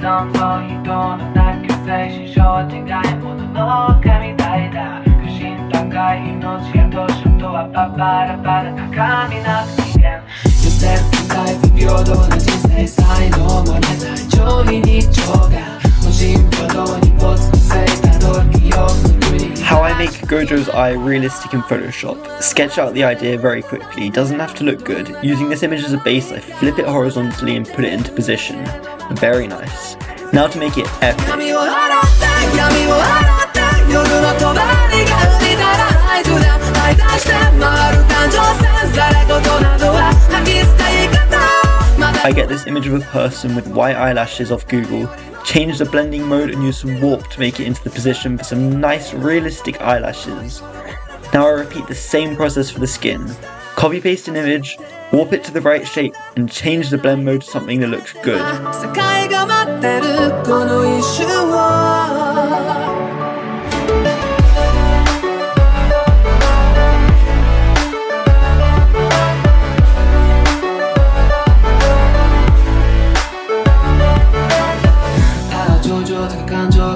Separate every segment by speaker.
Speaker 1: 散歩人の卓球精神症違いものの神代だ苦心高い命や年とはパパラパラ高みなく人間
Speaker 2: Gojo's eye realistic in Photoshop. Sketch out the idea very quickly, doesn't have to look good. Using this image as a base, I flip it horizontally and put it into position. Very nice. Now to make it epic. I get this image of a person with white eyelashes off Google, change the blending mode and use some warp to make it into the position for some nice realistic eyelashes. Now I repeat the same process for the skin. Copy paste an image, warp it to the right shape, and change the blend mode to something that looks good.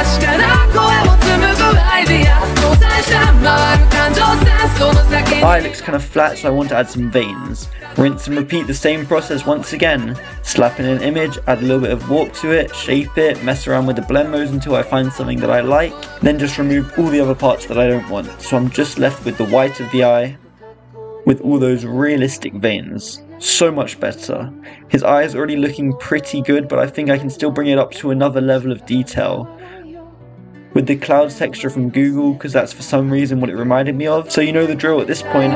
Speaker 1: 確かな声を紡ぐアイディア搭載して回る感情線その先に
Speaker 2: Eye looks kind of flat so I want to add some veins. Rinse and repeat the same process once again. Slap in an image, add a little bit of warp to it, shape it, mess around with the blend modes until I find something that I like, then just remove all the other parts that I don't want. So I'm just left with the white of the eye, with all those realistic veins. So much better. His eye is already looking pretty good, but I think I can still bring it up to another level of detail. with the clouds texture from Google because that's for some reason what it reminded me of. So you know the drill at this point.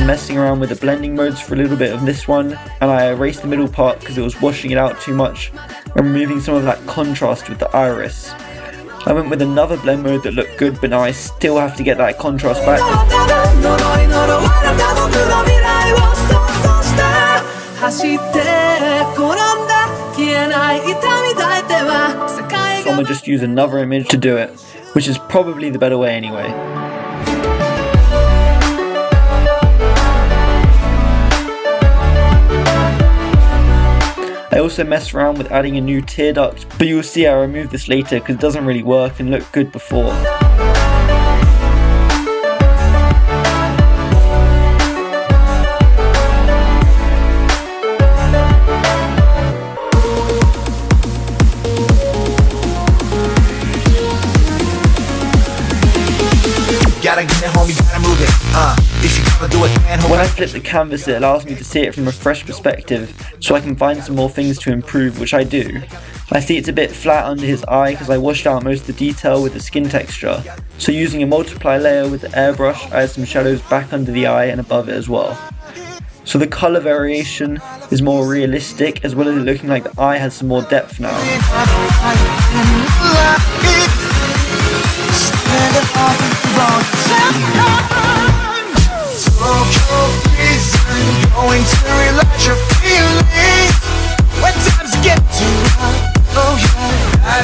Speaker 2: I'm messing around with the blending modes for a little bit of this one and I erased the middle part because it was washing it out too much and removing some of that contrast with the iris. I went with another blend mode that looked good, but now I still have to get that contrast back. So I'm gonna just use another image to do it, which is probably the better way anyway. Also messed around with adding a new tear duct, but you'll see I removed this later because it doesn't really work and looked good before.
Speaker 3: Gotta get it, homie, gotta move it. Uh, if you gotta do it, man,
Speaker 2: When I flip the canvas it allows me to see it from a fresh perspective so I can find some more things to improve which I do. I see it's a bit flat under his eye because I washed out most of the detail with the skin texture. So using a multiply layer with the airbrush I add some shadows back under the eye and above it as well. So the colour variation is more realistic as well as it looking like the eye has some more depth now.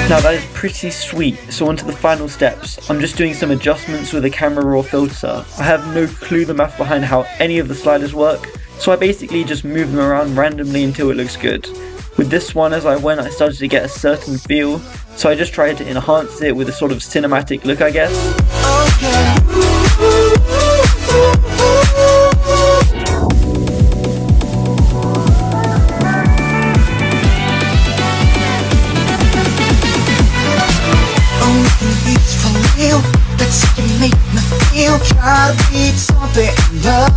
Speaker 2: Now that is pretty sweet, so on to the final steps. I'm just doing some adjustments with the camera raw filter. I have no clue the math behind how any of the sliders work, so I basically just move them around randomly until it looks good. With this one as I went I started to get a certain feel, so I just tried to enhance it with a sort of cinematic look I guess.
Speaker 3: Oh something in love.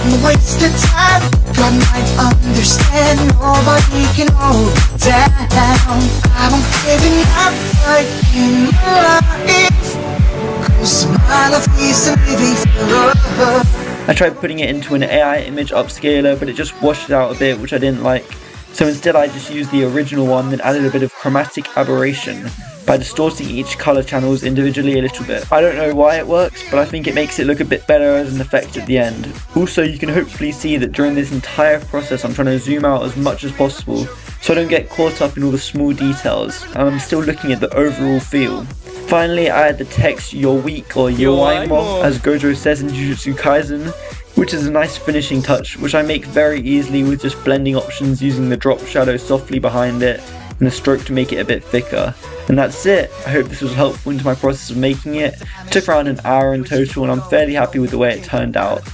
Speaker 3: I'm time. God might understand. Nobody can hold down. Giving up right in my life. Cause my life is a living for love.
Speaker 2: I tried putting it into an AI image upscaler, but it just washed it out a bit, which I didn't like. So instead I just used the original one, then added a bit of chromatic aberration by distorting each color channels individually a little bit. I don't know why it works, but I think it makes it look a bit better as an effect at the end. Also, you can hopefully see that during this entire process I'm trying to zoom out as much as possible, so I don't get caught up in all the small details, and I'm still looking at the overall feel. Finally, I add the text You're weak or Yowaimo, as Gojo says in Jujutsu Kaisen, which is a nice finishing touch, which I make very easily with just blending options using the drop shadow softly behind it and a stroke to make it a bit thicker. And that's it. I hope this was helpful into my process of making it. it took around an hour in total and I'm fairly happy with the way it turned out.